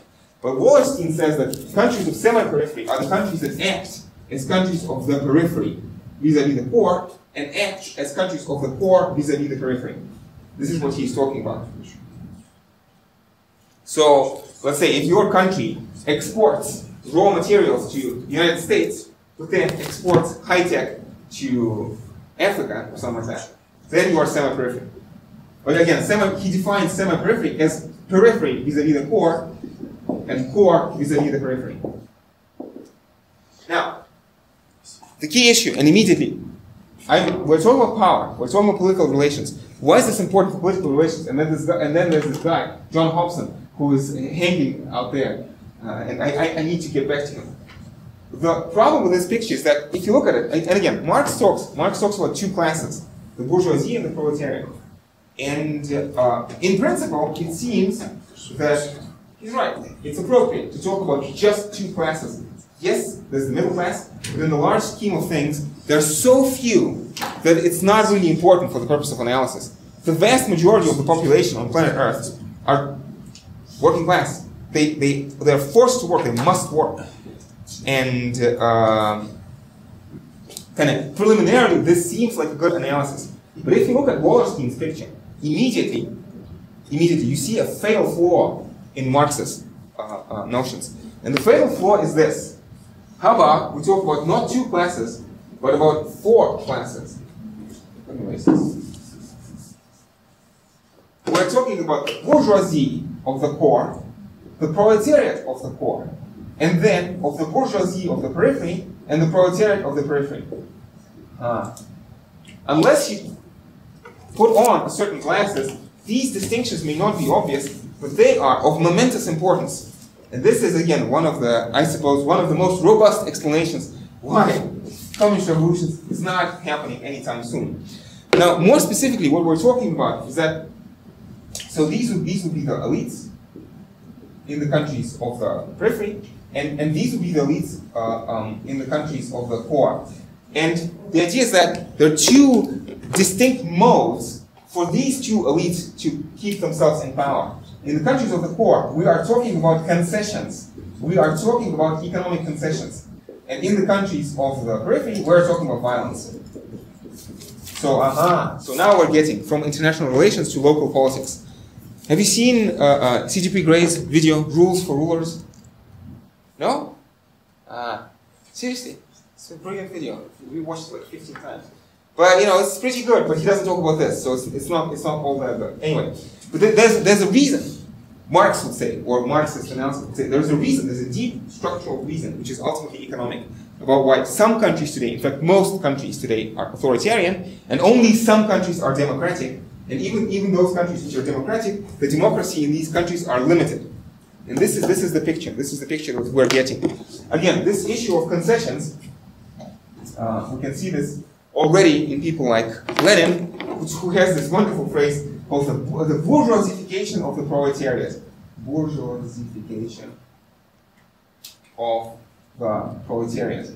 But Wallerstein says that countries of semi-periphery are the countries that act as countries of the periphery vis-a-vis the core, and act as countries of the core vis-a-vis the periphery. This is what he's talking about. So let's say if your country exports raw materials to the United States, but then exports high tech to Africa or something like that, then you are semi-periphery. But again, semi, he defines semi-periphery as periphery vis-a-vis the core, and core vis-a-vis the periphery. Now, the key issue, and immediately, I'm, we're talking about power, we're talking about political relations. Why is this important for political relations? And then, this guy, and then there's this guy, John Hobson, who is hanging out there, uh, and I, I, need to get back to him. The problem with this picture is that if you look at it, and again, Marx talks, Marx talks about two classes, the bourgeoisie and the proletariat. And uh, in principle, it seems that he's right. It's appropriate to talk about just two classes. Yes, there's the middle class, but in the large scheme of things, there are so few that it's not really important for the purpose of analysis. The vast majority of the population on planet Earth are working class. They, they, they're forced to work, they must work. And uh, kind of preliminarily, this seems like a good analysis. But if you look at Wallerstein's picture, immediately, immediately you see a fatal flaw in Marxist uh, uh, notions. And the fatal flaw is this. How about we talk about not two classes, but about four classes? We're talking about the bourgeoisie of the core, the proletariat of the core, and then of the bourgeoisie of the periphery and the proletariat of the periphery. Uh, unless you put on certain glasses, these distinctions may not be obvious, but they are of momentous importance. And this is again one of the, I suppose, one of the most robust explanations why communist revolution is not happening anytime soon. Now, more specifically, what we're talking about is that, so these would, these would be the elites in the countries of the periphery, and, and these would be the elites uh, um, in the countries of the core. And the idea is that there are two distinct modes for these two elites to keep themselves in power. In the countries of the core, we are talking about concessions. We are talking about economic concessions. And in the countries of the periphery, we're talking about violence. So, aha. So now we're getting from international relations to local politics. Have you seen uh, uh, CGP Gray's video, Rules for Rulers? No? Ah, seriously. It's a brilliant video. We watched it like 15 times. But you know, it's pretty good. But he doesn't talk about this, so it's, it's not it's not all that good. Anyway, but there's there's a reason. Marx would say, or Marxist analysis would say, there's a reason. There's a deep structural reason, which is ultimately economic, about why some countries today, in fact, most countries today, are authoritarian, and only some countries are democratic. And even even those countries which are democratic, the democracy in these countries are limited. And this is this is the picture. This is the picture that we're getting. Again, this issue of concessions, uh, we can see this already in people like Lenin, who has this wonderful phrase called the, the bourgeoisification of the proletariat. Bourgeoisification of the proletariat.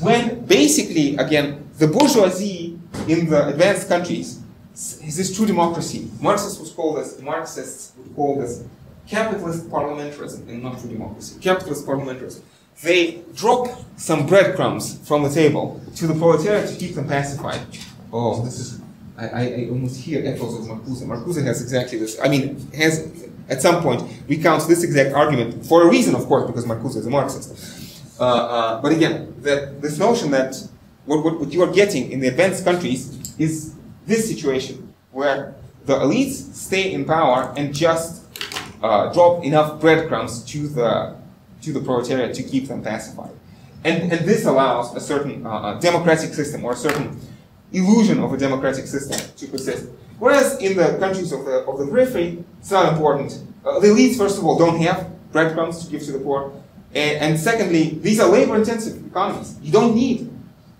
When basically, again, the bourgeoisie in the advanced countries is this true democracy. Marxists would call this, Marxists would call this capitalist parliamentarism and not true democracy. Capitalist parliamentarism they drop some breadcrumbs from the table to the proletariat to keep them pacified. Oh, this is, I, I, almost hear echoes of Marcuse. Marcuse has exactly this. I mean, has, at some point, recounts this exact argument for a reason, of course, because Marcuse is a Marxist. Uh, uh, but again, that this notion that what, what, what you are getting in the advanced countries is this situation where the elites stay in power and just uh, drop enough breadcrumbs to the to the proletariat to keep them pacified. And, and this allows a certain uh, uh, democratic system or a certain illusion of a democratic system to persist. Whereas in the countries of the, of the periphery, it's not important. Uh, the elites, first of all, don't have breadcrumbs to give to the poor. And, and secondly, these are labor-intensive economies. You don't need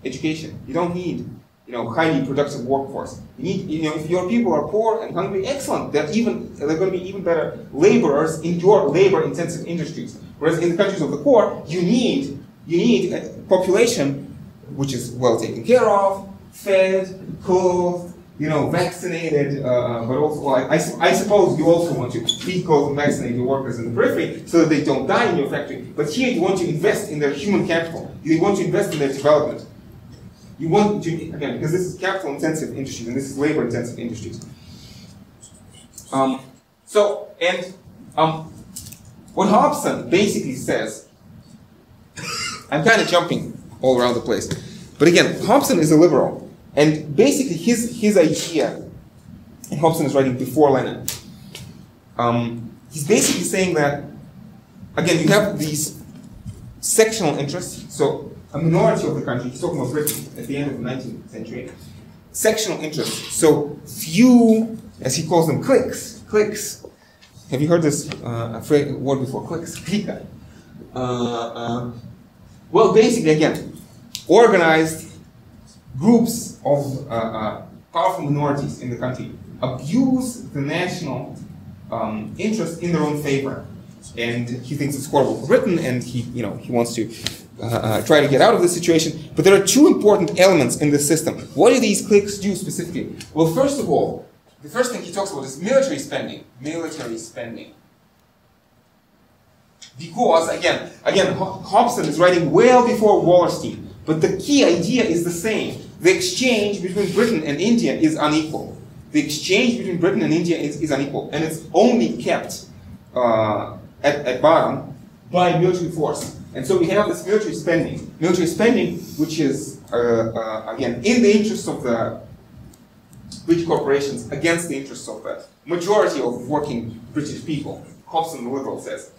education. You don't need you know, highly productive workforce. You need, you know, if your people are poor and hungry, excellent. They're even, they're going to be even better laborers in your labor-intensive industries. Whereas in the countries of the core, you need, you need a population which is well taken care of, fed, clothed, you know, vaccinated, uh, but also, well, I, I, suppose you also want to feed, clothe, and vaccinate your workers in the periphery so that they don't die in your factory. But here you want to invest in their human capital. You want to invest in their development. You want to, again, because this is capital intensive industries and this is labor intensive industries. Um, so, and um, What Hobson basically says, I'm kind of jumping all around the place, but again, Hobson is a liberal, and basically his his idea, and Hobson is writing before Lenin. Um, he's basically saying that again, you have these sectional interests. So a minority of the country, he's talking about Britain at the end of the 19th century, sectional interests. So few, as he calls them, cliques. Cliques. Have you heard this uh, word before? Cliques. Clique. Uh, uh, well, basically, again, organized groups of uh, uh, powerful minorities in the country abuse the national um, interest in their own favor and he thinks it's horrible for Britain, and he, you know, he wants to uh, uh, try to get out of the situation. But there are two important elements in this system. What do these cliques do specifically? Well, first of all, the first thing he talks about is military spending. Military spending. Because again, again, Hobson is writing well before Wallerstein, but the key idea is the same. The exchange between Britain and India is unequal. The exchange between Britain and India is, is unequal, and it's only kept uh, at, at bottom by military force. And so we have this military spending. Military spending, which is, uh, uh, again, in the interest of the British corporations against the interests of the majority of working British people. Hobson, the liberal, says.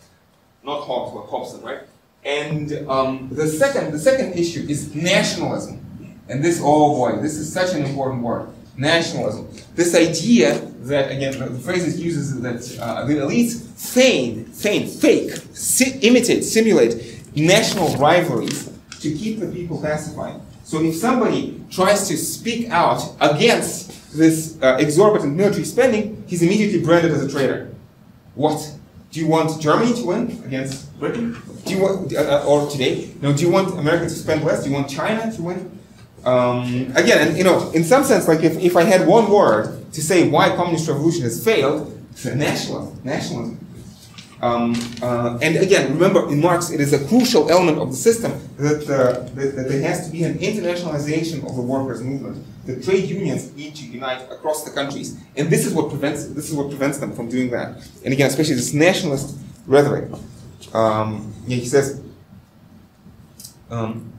Not Hobbes, but Hobson, right? And um, the second, the second issue is nationalism. And this, oh boy, this is such an important word nationalism. This idea that, again, the phrase it uses is that uh, the elites feign, feign, fake, si imitate, simulate national rivalries to keep the people pacified. So if somebody tries to speak out against this uh, exorbitant military spending, he's immediately branded as a traitor. What? Do you want Germany to win against Britain? Do you want, uh, uh or today? No. Do you want America to spend less? Do you want China to win? Um, again, and, you know, in some sense, like if, if I had one word to say why communist revolution has failed, nationalism. Nationalism. Um, uh, and again, remember, in Marx, it is a crucial element of the system that, uh, that, that, there has to be an internationalization of the workers' movement. The trade unions need to unite across the countries, and this is what prevents this is what prevents them from doing that. And again, especially this nationalist rhetoric. Um, yeah, he says. Um,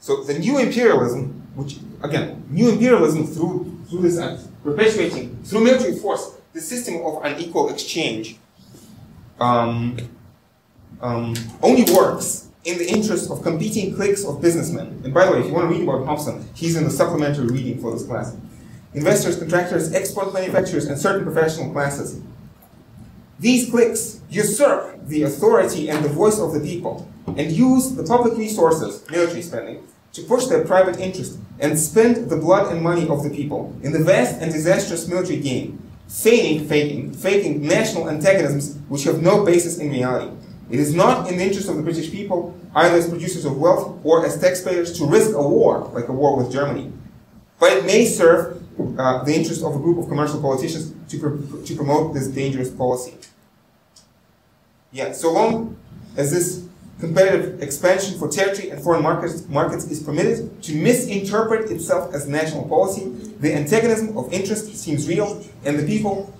so the new imperialism, which again, new imperialism through through this uh, perpetuating through military force the system of unequal exchange, um, um, only works in the interest of competing cliques of businessmen. And by the way, if you want to read about Hobson, he's in the supplementary reading for this class. Investors, contractors, export manufacturers, and certain professional classes. These cliques usurp the authority and the voice of the people and use the public resources, military spending, to push their private interest and spend the blood and money of the people in the vast and disastrous military game, feigning, faking, faking national antagonisms which have no basis in reality. It is not in the interest of the British people, either as producers of wealth or as taxpayers, to risk a war, like a war with Germany. But it may serve uh, the interest of a group of commercial politicians to, pr to promote this dangerous policy. Yeah, so long as this competitive expansion for territory and foreign markets, markets is permitted to misinterpret itself as national policy, the antagonism of interest seems real, and the people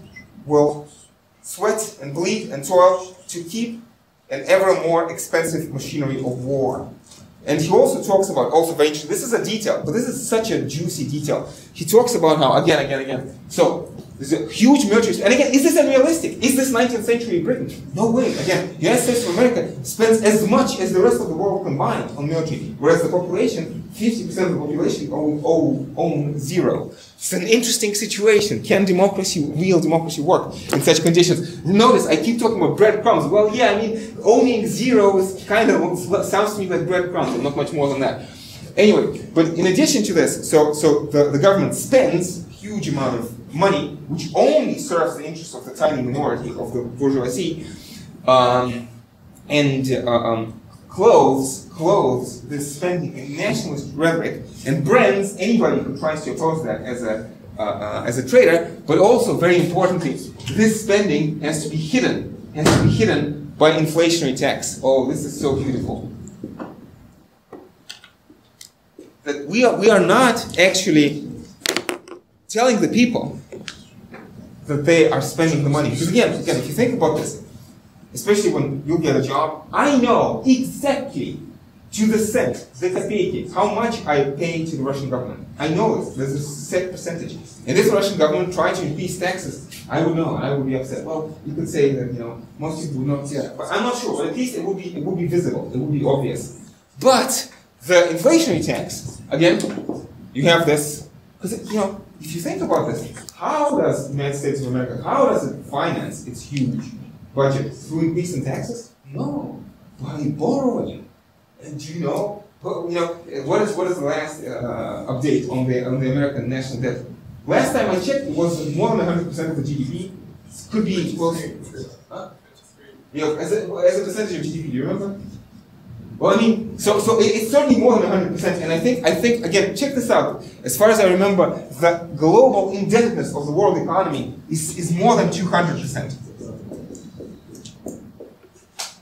will sweat and bleed and toil to keep an ever more expensive machinery of war. And he also talks about, also very interesting, this is a detail, but this is such a juicy detail. He talks about how, again, again, again, so there's a huge military. And again, is this unrealistic? Is this 19th century Britain? No way. Again, the United States of America spends as much as the rest of the world combined on military, whereas the population, 50% of the population own, own, own zero. It's an interesting situation. Can democracy, real democracy, work in such conditions? Notice I keep talking about breadcrumbs. Well, yeah, I mean, owning zero is kind of sounds to me like breadcrumbs, and not much more than that. Anyway, but in addition to this, so so the, the government spends huge amount of money, which only serves the interests of the tiny minority of the bourgeoisie, um, and uh, um, clothes clothes this spending in nationalist rhetoric and brands anybody who tries to oppose that as a uh, uh, as a traitor. But also, very importantly, this spending has to be hidden has to be hidden by inflationary tax. Oh, this is so beautiful. That we are we are not actually telling the people that they are spending the money. Because again, again, if you think about this, especially when you get a job, I know exactly to the cent, the kопейки, how much I pay to the Russian government. I know this. There's a set percentage. And if the Russian government tried to increase taxes, I would know and I would be upset. Well, you could say that you know most people would not see that, but I'm not sure. But at least it would be it would be visible. It would be obvious. But the inflationary tax, again, you have this because you know if you think about this, how does the United States of America, how does it finance its huge budget through increasing taxes? No, by borrowing. And do you know, you know, what is what is the last uh, update on the on the American national debt? Last time I checked, it was more than 100 percent of the GDP. Could be well, huh? know, as a, as a percentage of GDP. Do you remember? Well, I mean, so so it's certainly more than 100 percent. And I think I think again, check this out. As far as I remember, the global indebtedness of the world economy is is more than 200 percent.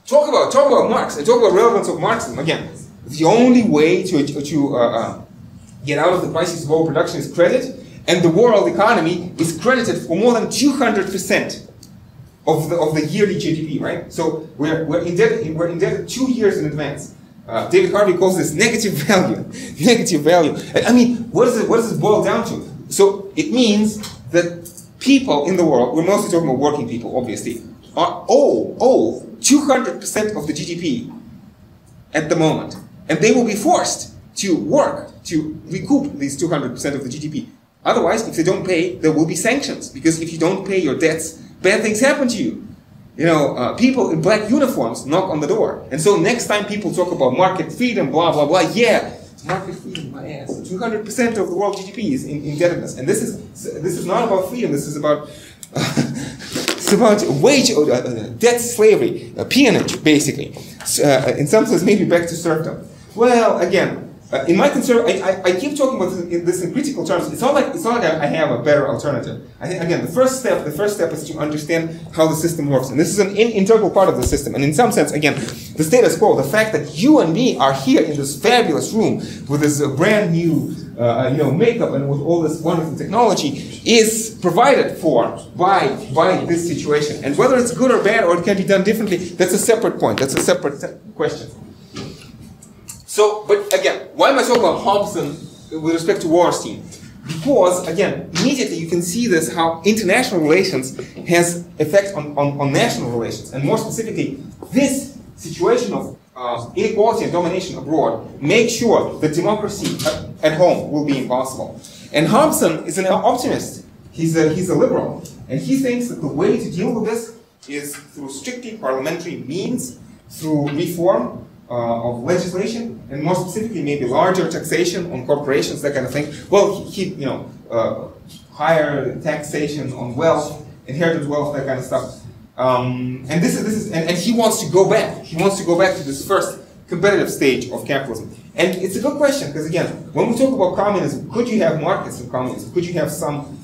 Talk about talk about Marx and talk about relevance of Marxism again. The only way to to uh, uh, get out of the crisis of overproduction is credit, and the world economy is credited for more than 200 percent of the of the yearly GDP. Right. So we're we're indebted we're indebted two years in advance. Uh, David Harvey calls this negative value. negative value. I mean, what does it what does it boil down to? So it means that people in the world, we're mostly talking about working people, obviously, are all all 200% of the GDP at the moment. And they will be forced to work to recoup these 200% of the GDP. Otherwise, if they don't pay, there will be sanctions. Because if you don't pay your debts, bad things happen to you. You know, uh, people in black uniforms knock on the door. And so next time people talk about market freedom, blah, blah, blah, yeah, market freedom, my ass. 200% of the world GDP is in indebtedness. And this is, this is not about freedom, this is about It's about wage, uh, uh, debt slavery, uh, peonage, basically. Uh, in some sense, maybe back to serfdom. Well, again, uh, in my concern, I, I, I, keep talking about this in, critical terms. It's not like it's not like I, I have a better alternative. I think again, the first step, the first step is to understand how the system works, and this is an in, integral part of the system. And in some sense, again, the status quo, the fact that you and me are here in this fabulous room with this uh, brand new, uh, you know, makeup and with all this wonderful technology, is provided for by by this situation. And whether it's good or bad or it can be done differently, that's a separate point. That's a separate question. So, but again, why am I talking about Hobson with respect to Wallerstein? Because, again, immediately you can see this how international relations has effect on, on, on national relations. And more specifically, this situation of uh, inequality and domination abroad makes sure that democracy at, home will be impossible. And Hobson is an optimist. He's a, he's a liberal. And he thinks that the way to deal with this is through strictly parliamentary means, through reform, uh, of legislation, and more specifically, maybe larger taxation on corporations, that kind of thing. Well, he, you know, uh, higher taxation on wealth, inherited wealth, that kind of stuff. Um, and this is this is, and, and he wants to go back. He wants to go back to this first competitive stage of capitalism. And it's a good question because again, when we talk about communism, could you have markets in communism? Could you have some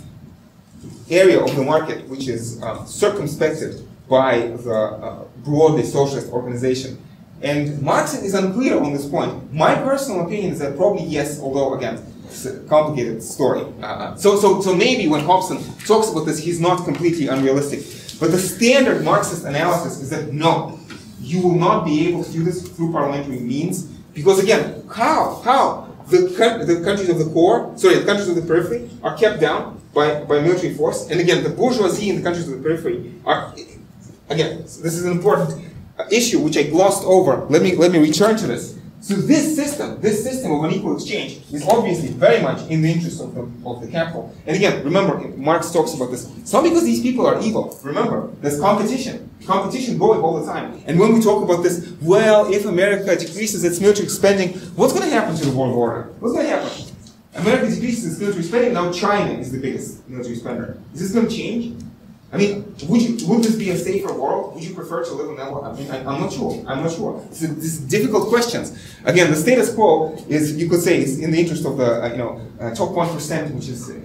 area of the market which is um, circumspected by the uh, broadly socialist organization? And Marx is unclear on this point. My personal opinion is that probably yes, although again, it's a complicated story. Uh, so, so, so maybe when Hobson talks about this, he's not completely unrealistic. But the standard Marxist analysis is that no, you will not be able to do this through parliamentary means because again, how? How? The, the countries of the core, sorry, the countries of the periphery are kept down by, by military force. And again, the bourgeoisie in the countries of the periphery are, again, this is an important issue which I glossed over. Let me let me return to this. So this system, this system of unequal exchange, is obviously very much in the interest of the, of the capital. And again, remember, Marx talks about this. It's not because these people are evil. Remember, there's competition. Competition going all the time. And when we talk about this, well, if America decreases its military spending, what's going to happen to the world order? What's going to happen? America decreases its military spending, now China is the biggest military spender. Is this going to change? I mean, would you would this be a safer world? Would you prefer to live in that world? I mean, I, am not sure. I'm not sure. It's, it's difficult questions. Again, the status quo is, you could say, is in the interest of the uh, you know uh, top one percent, which is uh,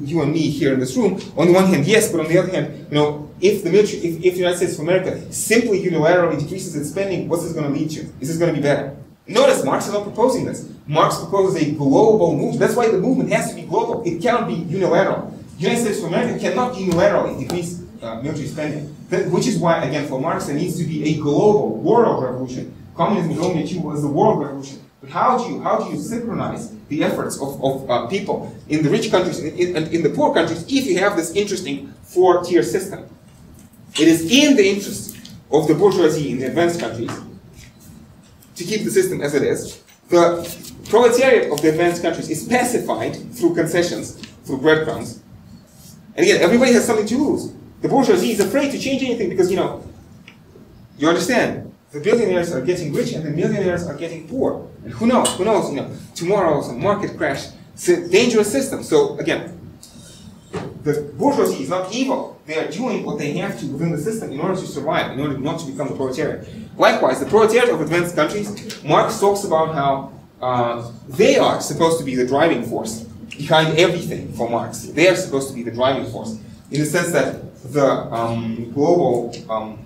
you and me here in this room. On the one hand, yes, but on the other hand, you know, if the military, if, if the United States of America simply unilaterally decreases its spending, what's this going to lead to? Is this going to be better? Notice Marx is not proposing this. Marx proposes a global movement. That's why the movement has to be global. It cannot be unilateral. United States of America cannot unilaterally decrease uh, military spending. That, which is why, again, for Marx, there needs to be a global world revolution. Communism is only achievable as the world revolution. But how do you how do you synchronize the efforts of, of uh, people in the rich countries and in, in, in, the poor countries if you have this interesting four-tier system? It is in the interest of the bourgeoisie in the advanced countries to keep the system as it is. The proletariat of the advanced countries is pacified through concessions, through breadcrumbs. And again, everybody has something to lose. The bourgeoisie is afraid to change anything because, you know, you understand, the billionaires are getting rich and the millionaires are getting poor. And who knows, who knows, you know, tomorrow some market crash. It's a dangerous system. So again, the bourgeoisie is not evil. They are doing what they have to within the system in order to survive, in order not to become the proletariat. Likewise, the proletariat of advanced countries, Marx talks about how uh, they are supposed to be the driving force behind everything for Marx. They are supposed to be the driving force in the sense that the um, global um,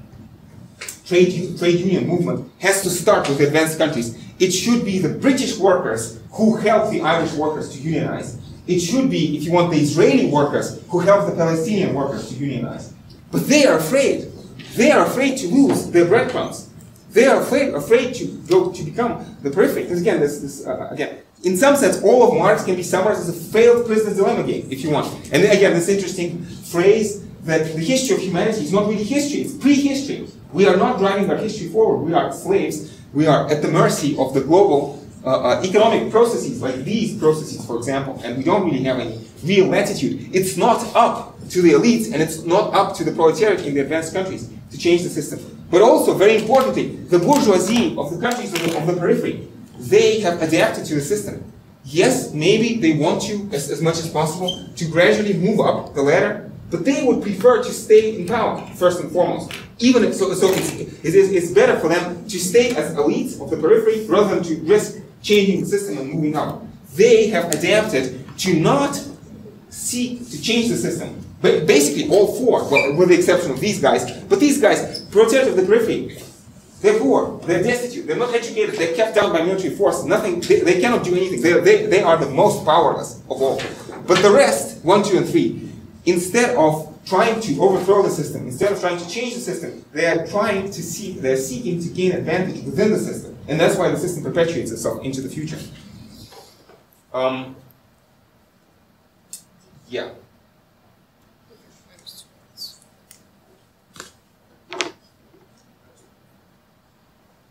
trade, trade union movement has to start with advanced countries. It should be the British workers who help the Irish workers to unionize. It should be, if you want, the Israeli workers who help the Palestinian workers to unionize. But they are afraid. They are afraid to lose their breadcrumbs. They are afraid, afraid to go to become the periphery. Because again, this, this uh, again, in some sense, all of Marx can be summarized as a failed prisoner's dilemma game, if you want. And again, this interesting phrase that the history of humanity is not really history; it's pre-history. We are not driving our history forward. We are slaves. We are at the mercy of the global uh, uh, economic processes, like these processes, for example, and we don't really have any real latitude. It's not up to the elites and it's not up to the proletariat in the advanced countries to change the system. But also, very importantly, the bourgeoisie of the countries of the, of the periphery, they have uh, adapted to the system. Yes, maybe they want you, as, as much as possible, to gradually move up the ladder, but they would prefer to stay in power, first and foremost. Even if, so, so it's, it is, it's better for them to stay as elites of the periphery rather than to risk changing the system and moving up. They have adapted to not seek to change the system. But basically, all four, well, with the exception of these guys, but these guys, protect of the periphery, they're poor, they're destitute, they're not educated, they're kept down by military force, nothing, they, they cannot do anything. They, they, they are the most powerless of all. But the rest, one, two, and three, instead of trying to overthrow the system, instead of trying to change the system, they are trying to seek, they're seeking to gain advantage within the system. And that's why the system perpetuates itself into the future. Um, yeah.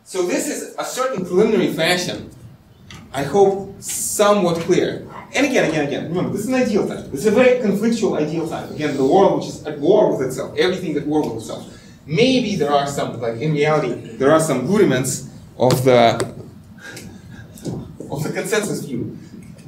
So this is a certain preliminary fashion, I hope somewhat clear. And again, again, again, remember, this is an ideal time. This is a very conflictual ideal time. Again, the world which is at war with itself, everything at war with itself. Maybe there are some, like in reality, there are some rudiments of the of the consensus view.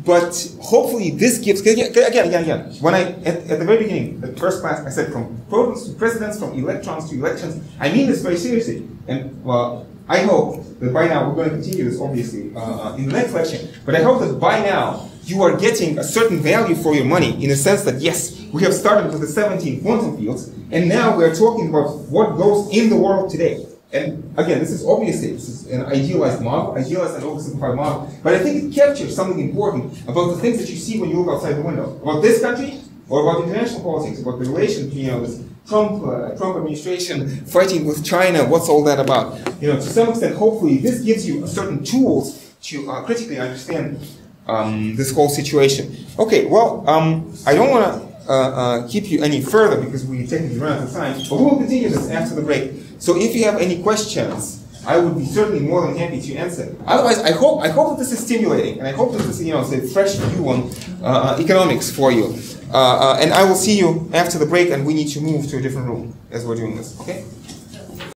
But hopefully this gives, again, again, again, again. when I, at, at the very beginning, the first class, I said from protons to presidents, from electrons to elections, I mean this very seriously. And well, I hope that by now, we're going to continue this obviously uh, in the next lecture, but I hope that by now, you are getting a certain value for your money in the sense that yes, we have started with the 17 quantum fields, and now we're talking about what goes in the world today. And again, this is obviously this is an idealized model, idealized and oversimplified model, but I think it captures something important about the things that you see when you look outside the window. About this country, or about international politics, about the relation between you know, this Trump, uh, Trump administration fighting with China, what's all that about? You know, to some extent, hopefully, this gives you certain tools to uh, critically understand um, this whole situation. Okay, well, um, I don't want to uh, uh, keep you any further because we technically run out of time, but we will continue this after the break. So if you have any questions, I would be certainly more than happy to answer. Otherwise, I hope I hope that this is stimulating, and I hope that this is you know a fresh view on uh, economics for you. Uh, uh, and I will see you after the break, and we need to move to a different room as we're doing this. Okay.